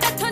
that